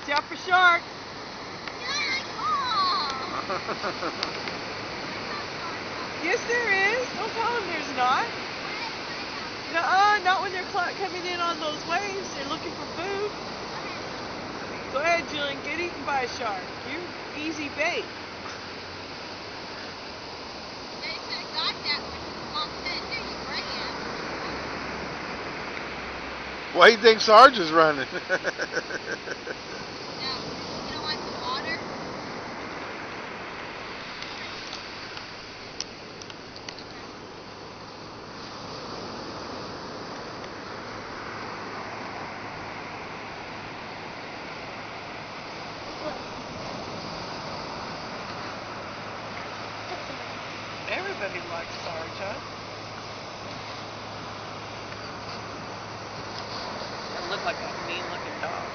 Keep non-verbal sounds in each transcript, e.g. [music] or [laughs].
Watch out for sharks. [laughs] Yes, there is. Don't tell them there's not. Nuh-uh, not when they're coming in on those waves. They're looking for food. Go ahead, Julian. Get eaten by a shark. You're easy bait. Why do you think Sarge is running? [laughs] Everybody likes Sarge, huh? That look like a mean looking dog.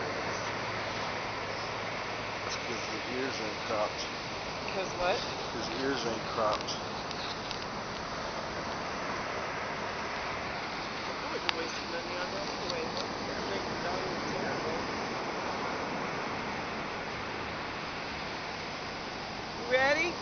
That's because his ears ain't cropped. Because what? His ears ain't cropped. I wouldn't waste money on that anyway. That make the dog look terrible. You ready?